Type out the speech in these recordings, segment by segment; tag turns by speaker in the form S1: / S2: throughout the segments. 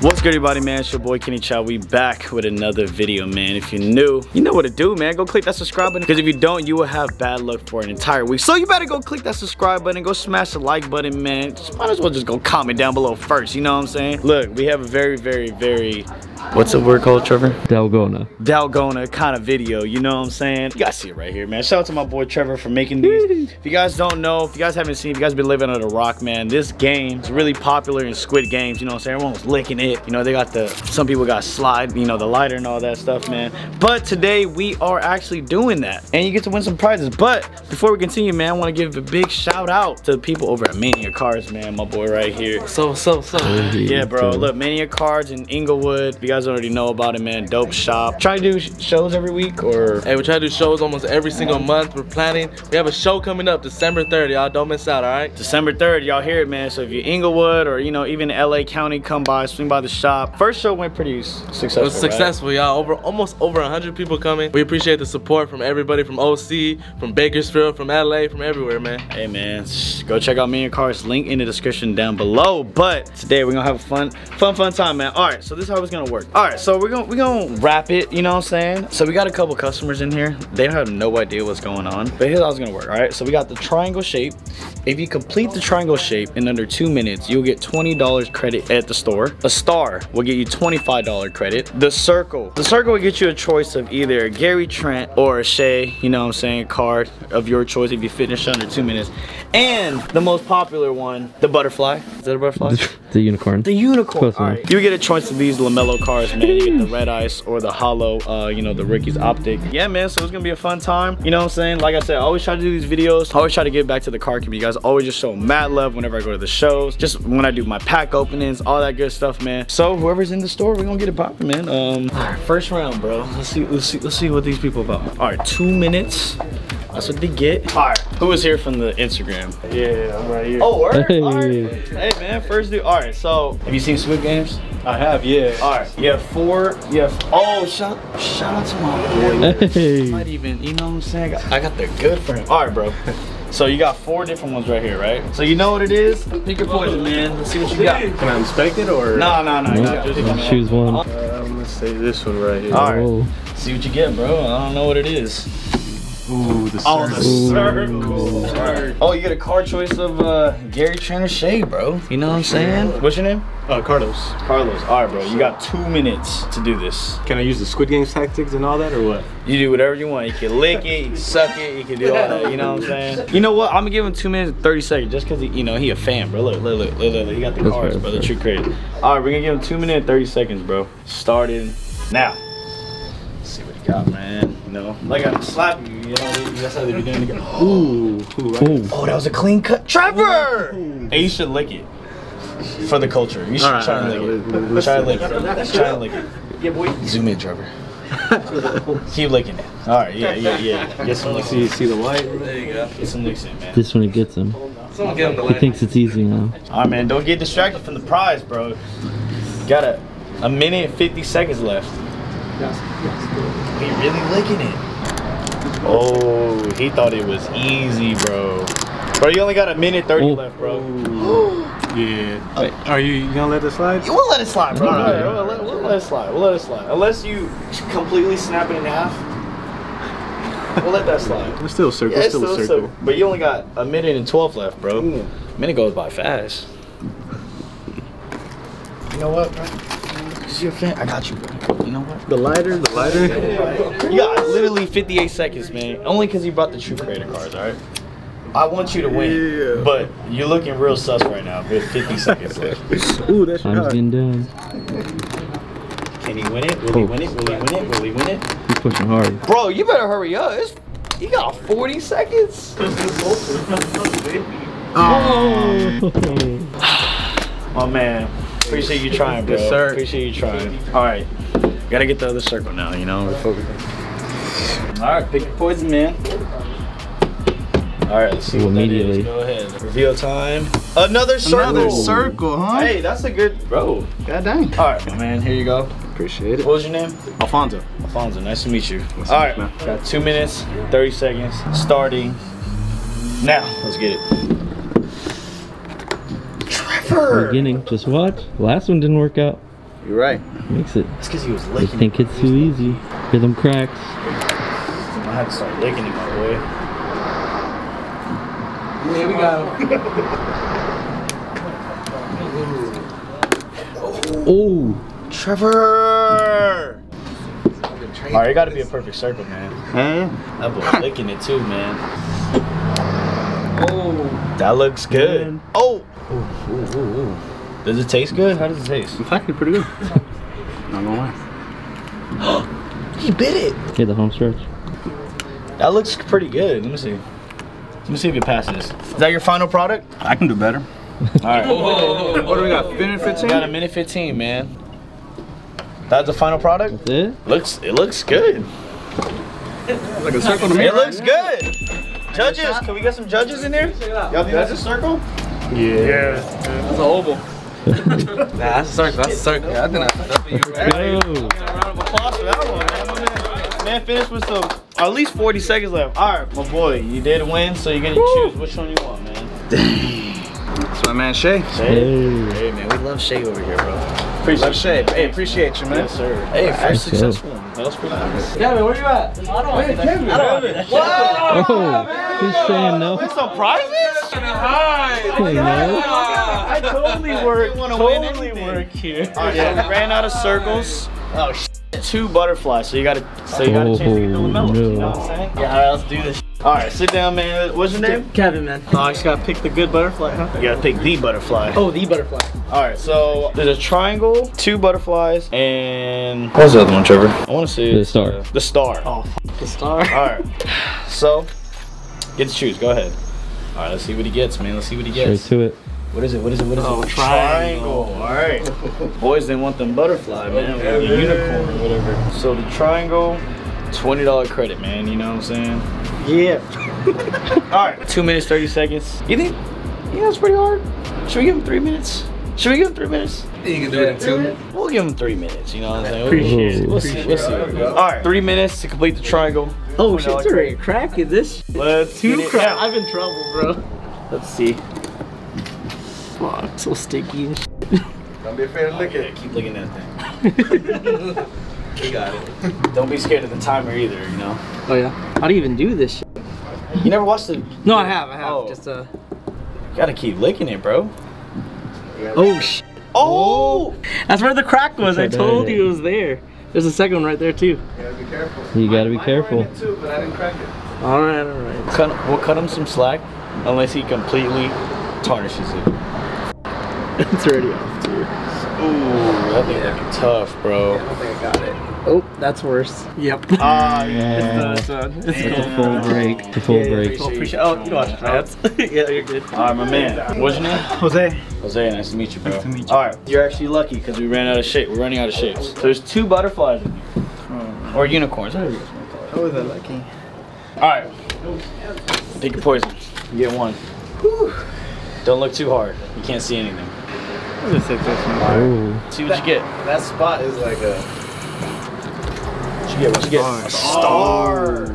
S1: What's good everybody man, it's your boy Kenny Chao. We back with another video man. If you're new, you know what to do man. Go click that subscribe button because if you don't, you will have bad luck for an entire week. So you better go click that subscribe button, go smash the like button man. Just might as well just go comment down below first, you know what I'm saying? Look, we have a very, very, very What's the word called, Trevor?
S2: Dalgona.
S1: Dalgona kind of video, you know what I'm saying? You guys see it right here, man. Shout out to my boy Trevor for making these. if you guys don't know, if you guys haven't seen, if you guys been living under a rock, man, this game is really popular in Squid Games, you know what I'm saying? Everyone's licking it. You know, they got the, some people got slide, you know, the lighter and all that stuff, man. But today we are actually doing that. And you get to win some prizes. But before we continue, man, I want to give a big shout out to the people over at Mania Cards, man. My boy right here.
S3: So, so, so.
S1: Yeah, bro. Look, Mania Cards in Inglewood. If you guys already know about it, man. Dope shop. Try to do shows every week or.
S3: Hey, we try to do shows almost every single month. We're planning. We have a show coming up December 3rd, y'all. Don't miss out, all right?
S1: December 3rd, y'all hear it, man. So if you're Inglewood or, you know, even LA County, come by, swing by the shop. First show went pretty successful.
S3: It was successful, y'all. Over almost over 100 people coming. We appreciate the support from everybody from OC, from Bakersfield, from LA, from everywhere, man.
S1: Hey man, go check out Mania Cards. Link in the description down below. But today we're gonna have a fun, fun, fun time, man. All right, so this is how it's gonna work. All right, so we're gonna we're gonna wrap it. You know what I'm saying? So we got a couple customers in here. They have no idea what's going on. But here's how it's gonna work. All right, so we got the triangle shape. If you complete the triangle shape in under two minutes, you'll get $20 credit at the store. A star will get you $25 credit. The circle, the circle will get you a choice of either a Gary Trent or a Shea, you know what I'm saying, card of your choice if you finish under two minutes. And the most popular one, the butterfly. Is that a butterfly?
S2: the unicorn.
S1: The unicorn. All You get a choice of these LaMelo cards, man. You get the red ice or the hollow, uh, you know, the rookie's optic. Yeah, man. So it's gonna be a fun time. You know what I'm saying? Like I said, I always try to do these videos. I always try to give back to the card community. You guys always just show mad love whenever I go to the shows. Just when I do my pack openings, all that good stuff, man. So whoever's in the store, we're gonna get it popping, man. Um, all right, first round, bro. Let's see. Let's see. Let's see what these people about. All right, two minutes. That's what they get. All right. Who is here from the Instagram?
S4: Yeah, I'm right here.
S1: Oh, word?
S2: Hey.
S1: All right. Hey, man, first dude. All right, so have you seen Squid Games?
S4: I have, yeah.
S1: All right, you have four. You have. Oh, shout, shout out to my boy.
S2: Hey.
S1: Might even, you know what I'm saying? I got, I got the good for him. All right, bro. So you got four different ones right here, right? So you know what it is? Pick your poison, man. Let's see what you got.
S4: Can I inspect it or?
S1: No, no, no. you
S2: Nope.
S1: gotta pick it, man.
S2: Choose one.
S4: Um, let's say this one right here.
S1: All right.
S2: Oh.
S1: See what you get, bro. I don't know what it is.
S4: Ooh, the
S1: Oh, the
S4: circle.
S1: circle. Oh, you get a card choice of uh, Gary Trainer Shea, bro. You know what I'm saying? What's your name?
S4: Uh, Carlos.
S1: Carlos. All right, bro. You got two minutes to do this.
S4: Can I use the Squid Games tactics and all that or what?
S1: You do whatever you want. You can lick it, you can suck it, you can do all that. You know what I'm saying? You know what? I'm gonna give him two minutes and 30 seconds just because you know he a fan, bro. Look, look, look, look, look. He got the
S2: That's
S1: cards,
S2: fair,
S1: bro. The
S2: that's
S1: true credit. All right, we're gonna give him two minutes and 30 seconds, bro. Starting now. Let's see what he got, man. You know, like I'm slapping you. You that's how they be doing it.
S4: Ooh. Ooh. right.
S2: Oh.
S1: Oh, that was a clean cut, Trevor. Hey, you should lick it for the culture. You should
S4: All right,
S1: try
S4: all
S1: and
S4: right,
S1: lick
S4: let-
S1: it.
S4: let's
S1: Try
S4: see.
S1: and lick it. Try and lick it. Yeah, boy. Zoom in, Trevor. Keep licking it. All right, yeah, yeah, yeah. Get some licks.
S4: See, see the white?
S3: There you go.
S1: Get some licks in, man.
S2: This one he gets him.
S3: Someone give him the
S2: He thinks it's easy now.
S1: All right, man. Don't get distracted from the prize, bro. Got a a minute and 50 seconds left. Yes. He really licking it. Oh, he thought it was easy, bro. Bro, you only got a minute 30
S2: Oh.
S1: left, bro.
S4: Yeah. Are you, you gonna let it slide?
S1: We'll let it slide, bro.
S2: No,
S1: right, we'll, let, we'll let it slide. We'll let it slide. Unless you completely snap it in half. We'll let that slide.
S4: It's still a circle.
S1: Yeah,
S4: it's still a
S1: so-
S4: circle.
S1: But you only got a minute and 12 left, bro.
S4: Mm.
S1: Minute goes by fast. You know what, bro? Cause you're a fan. I got you, bro. You know what?
S4: The lighter, the lighter.
S1: You got literally 58 seconds, man. Only because you brought the true creator cards, all right? I want you to win,
S4: Yeah.
S1: but you're looking real sus right now with 50 seconds left.
S4: Ooh, that's
S2: Time's
S4: hot.
S2: getting down.
S1: Can he win it? Will he win it? Will he win it? Will he win it?
S2: He's pushing hard.
S1: Bro, you better hurry up. It's, you got 40 seconds.
S2: Oh.
S1: Oh man, appreciate you trying, bro.
S4: Yes, sir.
S1: Appreciate you trying. All right, gotta get the other circle now. You know, we. All right, pick your poison, man. All right, let's see
S2: Ooh,
S1: what
S2: immediately.
S1: Go ahead. Reveal time. Another circle.
S4: Another circle, huh?
S1: Hey, that's a good bro.
S4: God dang.
S1: All right, man. Here you go.
S4: Appreciate it.
S1: What was your name?
S4: Alfonso.
S1: Alfonso. Nice to meet you.
S4: Nice
S1: All
S4: to you,
S1: got two minutes, 30 seconds, starting now. Let's get it. Trevor.
S2: Beginning. Just watch. Last one didn't work out.
S1: You're right.
S2: Makes it.
S1: It's because he was
S2: I think it's too easy. Hear them cracks.
S1: I had to start licking it, my boy.
S3: Yeah, we got him.
S2: Oh,
S1: Trevor! Alright, it gotta be a perfect circle, man.
S4: Hey.
S1: That boy licking it too, man. Oh, that looks good. Oh! Ooh, ooh, ooh, ooh. Does it taste good? How does it taste?
S4: It's actually pretty good. Not gonna lie.
S1: He bit it!
S2: get the home stretch.
S1: That looks pretty good. Let me see. Let me see if it passes. Is that your final product?
S4: I can do better.
S1: Alright.
S4: What do we got? Minute
S1: We got a minute 15, man. That's the final product?
S2: That's it?
S1: Looks it looks good.
S4: Like a circle to me.
S1: It looks good. Judges, can we get some judges in here? Y'all think that's a circle?
S4: Yeah.
S3: That's an oval. Nah, that's a circle. That's a circle. Yeah, I think that's, that's what you were
S1: Round of applause for that one, man. My man, man finished with some at least 40 seconds left. All right, my boy, you did win, so you're gonna choose which one you want, man.
S4: That's my man Shay.
S1: Shay.
S2: hey.
S1: Hey, man, we love Shay over here, bro.
S4: Love Shay. Hey, appreciate you, man.
S1: Yes, sir. Hey, first successful one. That was pretty nice.
S3: Kevin, where you at? I don't want Kevin. I don't want
S2: Oh, he's saying no.
S1: Win some prizes?
S2: Hey, no.
S1: I totally work. Totally work here. All right, so we ran out of circles. Oh shit. Two butterflies, so you gotta, so you gotta change to get the
S2: Oh,
S1: LaMelos. You know what I'm saying? Oh, yeah, all right, let's do this. All right, sit down, man. What's your name?
S3: Kevin, man.
S1: Oh, I just gotta pick the good butterfly, huh? You gotta pick the butterfly.
S3: Oh, the butterfly.
S1: All right, so there's a triangle, two butterflies, and what was the other one, Trevor? I want to see
S2: The star.
S1: the star.
S3: Oh, the star.
S1: All right, so get to choose. Go ahead. All right, let's see what he gets, man. Let's see what he gets.
S2: Straight
S1: gets.
S2: to it.
S1: What is it? What is it? What is
S3: Oh,
S1: it?
S3: triangle.
S1: All right. Boys didn't want them butterfly, man. or the unicorn or whatever. So the triangle, twenty dollar credit, man. You know what I'm saying?
S3: Yeah.
S1: All right. Two minutes, thirty seconds. You think? Yeah, that's pretty hard. Should we give him three minutes? Should we give him three minutes?
S3: You can do it in two. minutes.
S1: We'll give him three minutes. You know what I'm saying?
S2: Appreciate it.
S1: We'll see. We'll see. All right, three minutes to complete the triangle.
S3: Oh shit, it's already cracking this.
S1: Let's
S3: Two
S1: get
S3: crack. I'm in trouble, bro. Let's see. Fuck, so sticky and shit.
S4: Don't be afraid to lick
S1: Yeah, keep looking at that thing.
S3: We got it.
S1: Don't be scared of the timer either. You know.
S3: Oh yeah. How do you even do this shit?
S1: You never watched the.
S3: No, I have. I have.
S1: Oh.
S3: Just uh.
S1: Gotta keep licking it, bro.
S3: Oh shit.
S1: Oh!
S3: That's where the crack was. I told you it was there. There's a second one right there too.
S4: You gotta be careful.
S2: You gotta be careful.
S4: too, but I didn't crack it.
S3: All right, all right.
S1: Cut, we'll cut him some slack unless he completely tarnishes it.
S3: it's already off too.
S1: Ooh, that thing looking tough, bro.
S4: don't think I got it.
S3: Oh, that's worse. Yep.
S1: Ah,
S2: Yeah.
S3: It's the- it's the-
S2: It's a full break. It's a full break.
S3: Oh, appreciate. Oh, you watch France. yeah, you're good.
S1: All right, my man. What's your name?
S4: Jose.
S1: Jose, nice to meet you, bro.
S4: Nice to meet you.
S1: All right, you're actually lucky because we ran out of shape. We're running out of shapes. So there's two butterflies in here. Or unicorns. whatever you guys wanna call it.
S4: How was I lucky?
S1: All right. Pick your poison. You get one. Don't look too hard. You can't see anything.
S4: I'll just take this one.
S2: Oh,
S1: See what you get.
S4: That spot is like a
S1: What you get? What you get? A star.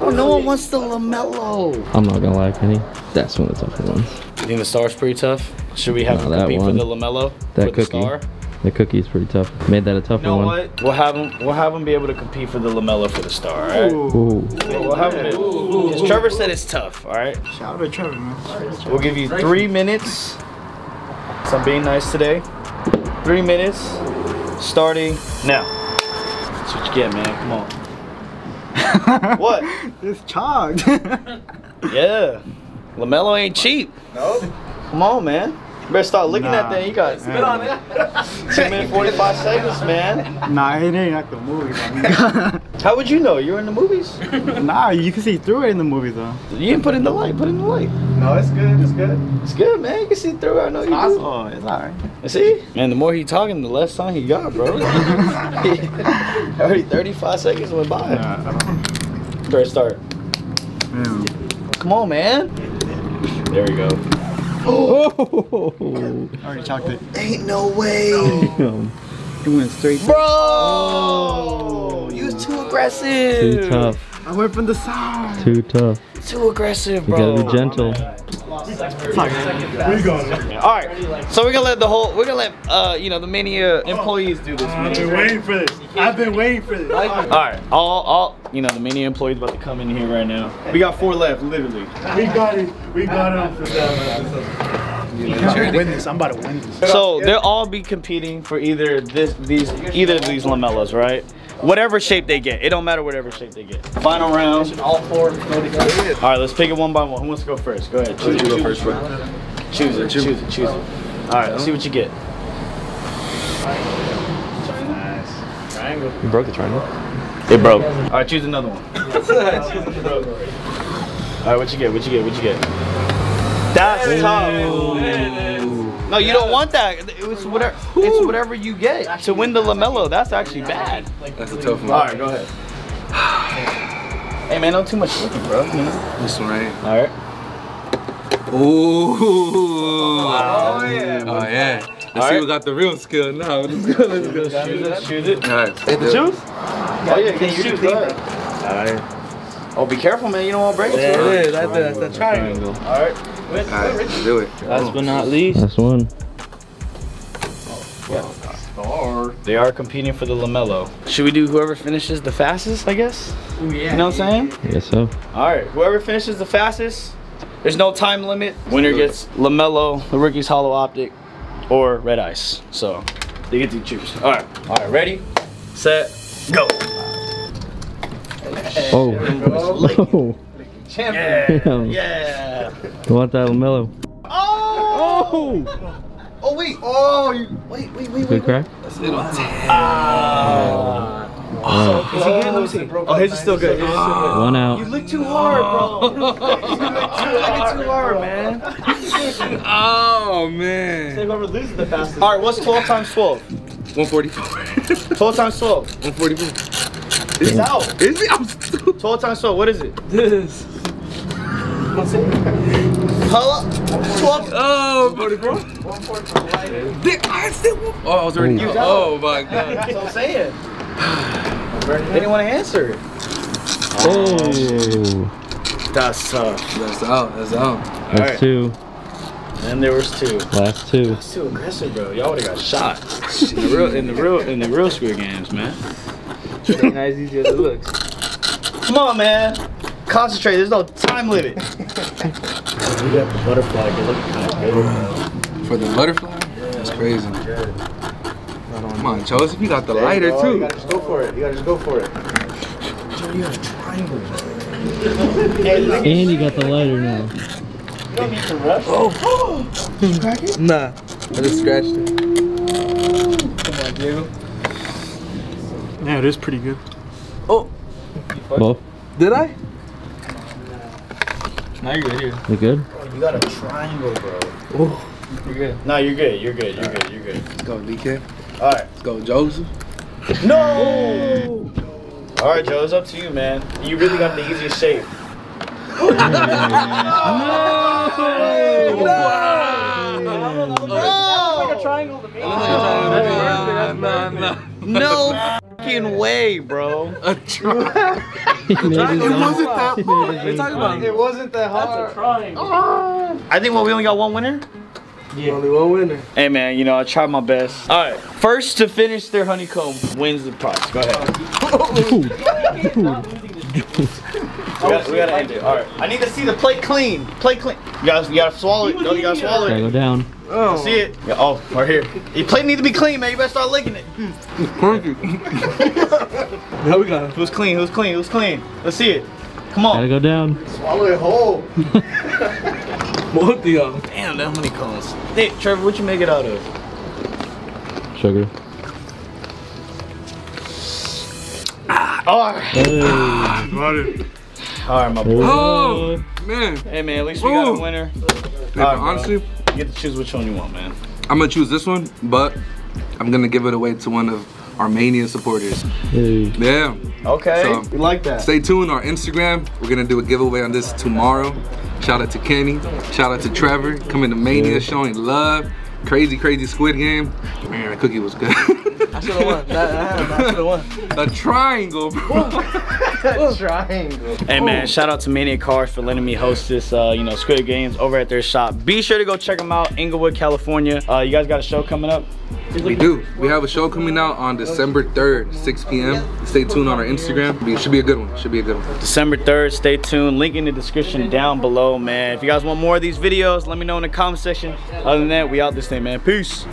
S1: Oh, no one wants the LaMelo.
S2: I'm not gonna lie, Kenny. That's one of the tougher ones.
S1: You think the star's pretty tough? Should we have
S2: No,
S1: him
S2: that
S1: compete for
S2: one.
S1: the LaMelo?
S2: That
S1: for the
S2: cookie.
S1: star?
S2: The cookie is pretty tough. Made that a tougher
S1: You know
S2: one.
S1: what? We'll have him. We'll have him be able to compete for the LaMelo for the star. All right.
S2: Ooh.
S1: We'll have him. Because Trevor said it's tough. All right.
S4: shout out to Trevor, man.
S1: We'll give you three minutes. So I'm being nice today. Three minutes, starting now. That's what you get, man. Come on. what?
S4: It's chogged.
S1: Yeah. Lamelo ain't cheap.
S4: nope.
S1: Come on, man. You better start looking at
S4: Nah.
S1: that. You got
S4: Spit on
S1: it. Two minutes, 45 seconds, man.
S4: nah, it ain't like the movie.
S1: How would you know? You were in the movies.
S4: nah, you can see through it in the movie though.
S1: You didn't put in the light. Put in the light.
S4: No, it's good. It's good.
S1: It's good, man. You can see through it. I know you do.
S4: Oh, it's alright.
S1: You See? Man, the more he talking, the less time he got, bro. Already 35 seconds went by. First start.
S4: Yeah.
S1: Come on, man. There we go.
S2: Oh,
S4: Already chalked it.
S1: Ain't no way.
S2: damn.
S4: It went straight.
S1: Bro! Oh. You was too aggressive.
S2: Too tough.
S4: I went from the side.
S2: Too tough.
S1: Too aggressive, bro.
S2: You
S1: bro.
S2: gotta be gentle.
S4: We going.
S1: All right, so we're gonna let the whole, we're gonna let, uh, you know, the Mania employees do this.
S4: I've been waiting for this. I've been waiting for this.
S1: All right, all, all, you know, the many employees about to come in here right now. We got four left, literally.
S4: We got it. We got it for that. I'm win this. I'm about to win this.
S1: So they'll all be competing for either this, these, either of these LaMelos, right? Whatever shape they get, it don't matter whatever shape they get. Final round. All four go together. All right, let's pick it one by one. Who wants to go first? Go ahead. Choose, you go first, bro. Choose it. Choose it. Choose it. All right, let's see what you get. Nice. Triangle.
S2: You broke the triangle.
S1: It broke. All right, choose another one. All right, what you get? What you get? What you get? That's tough. No, you don't want that. It was whatever. It's whatever you get to win the Lamelo. That's actually bad.
S5: That's a tough one.
S1: All right, go ahead. Hey man, don't too much looking, bro. You know?
S5: This one right
S1: All right.
S5: Ooh.
S1: Oh yeah.
S5: Oh yeah. Let's
S1: All
S5: see
S1: right.
S5: who got the real skill now. Let's go. Let's go.
S1: Choose it. Choose it.
S5: All right.
S1: Get the juice? Oh yeah, get the juice. Go ahead. Oh, be careful, man. You don't want to break it.
S3: There it is. That's the triangle.
S1: All right.
S5: All right. Let's do it.
S3: Last but not least.
S2: Last one.
S1: They are competing for the LaMelo. Should we do whoever finishes the fastest? I guess. You know what I'm saying?
S2: I guess so.
S1: All right. Whoever finishes the fastest. There's no time limit. Winner gets LaMelo, the rookie's hollow optic, or red ice. So they get to choose. All right. All right. Ready, set, go.
S2: Oh. Oh.
S1: Yeah. Yeah.
S2: You want that LaMelo?
S1: Oh. Oh wait. Oh. you- Wait. Wait. Wait.
S2: Good
S1: Wait.
S2: crack?
S1: Ah.
S2: Oh.
S1: Is he good? Let me see. Oh, his is still good. His is still good.
S2: One out.
S1: You lick too hard, bro. you lick too, lick too hard, man.
S5: Oh man.
S1: Whoever loses the fastest. All right, what's 12 times 12?
S5: 144.
S1: 12 times 12.
S5: 144.
S1: It's out.
S5: Is it? I'm stupid.
S1: 12 times 12, what is it?
S3: This.
S1: Hello? 12.
S5: Oh, 44. Did I still? Oh, I was already.
S2: Ooh.
S5: Oh my god.
S1: That's what I'm saying. They didn't want to answer it.
S2: Oh.
S1: That's tough.
S5: That's out. That's out.
S2: That's
S1: Alright.
S2: two.
S1: And there was two.
S2: Last two.
S1: That's too aggressive, bro. Y'all would have got shot. In the real, in the real, in the real Squid Games, man.
S3: It ain't as easy as it looks.
S1: Come on, man. Concentrate. There's no time limit. we got the butterfly. Good looking kind of good.
S5: For the butterfly? That's crazy. Come on, Joseph, you got the lighter
S1: You
S5: too.
S1: gotta just go for it. You gotta just go for it. You got a triangle.
S2: And you got the lighter now.
S1: You don't need to rush. Oh. Did you crack it?
S3: Nah. I just scratched it.
S1: Come on, Diego.
S4: Yeah, it is pretty good. Oh.
S2: Both.
S3: Did I?
S1: Now you're good here.
S2: You good?
S1: Oh, you got a triangle, bro. Oh, You're good. No, you're good. You're good. You're good. You're good.
S5: Let's go, DK.
S1: All right.
S5: Let's go, Joseph.
S1: No. All right, Joe. It's up to you, man. You really got the easiest shape.
S5: Nah, nah, nah.
S1: No fucking way, bro.
S5: A try.
S2: He made
S5: wasn't that
S2: he made his
S5: hard.
S2: own
S5: What you talking about?
S2: triangle.
S1: wasn't that hard. I think what we only got one winner.
S3: Only one winner.
S1: Hey man, you know I tried my best. All right, first to finish their honeycomb wins the prize. Go ahead. We gotta, we gotta end it. All right. I need to see the plate clean. Plate clean. You gotta, you gotta swallow it. No, you gotta swallow
S2: Gotta go down.
S3: Oh.
S1: See it? Yeah, oh, right here. Your plate need to be clean, man. You better start licking it. Hmm.
S3: Now we got
S1: Who's clean? Who's clean? Who's clean? Let's see it. Come on.
S2: Gotta go down.
S1: Swallow it whole.
S3: both of y'all.
S1: Damn, that many cones. Hey, Trevor, what you make it out of?
S2: Sugar.
S1: All right.
S2: Hey.
S4: Got it.
S1: All right, my boy.
S5: Oh, man.
S1: Hey man, at least we got a winner.
S5: Man,
S1: Alright, bro.
S5: honestly,
S1: You get to choose which one you want, man.
S5: I'm gonna choose this one, but I'm gonna give it away to one of our Mania supporters.
S2: Hey.
S5: Yeah.
S1: Okay.
S5: So-
S1: we like that.
S5: Stay tuned on Instagram. We're gonna do a giveaway on this tomorrow. Shout out to Kenny. Shout out to Trevor coming to Mania, showing love. Crazy, crazy Squid Game. Man, the cookie was good.
S3: I should have won. That, I should have won.
S5: a triangle, bro.
S4: Triangle.
S1: Hey man, shout out to Mania Cards for letting me host this, uh, you know, Squid Games over at their shop. Be sure to go check them out, Inglewood, California. Uh, you guys got a show coming up?
S5: We do. We have a show coming out on December 3rd, 6 p.m. Stay tuned on our Instagram. It should be a good one. Should be a good one.
S1: December 3rd, stay tuned. Link in the description down below, man. If you guys want more of these videos, let me know in the comment section. Other than that, we out this thing, man. Peace.